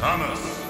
Thomas.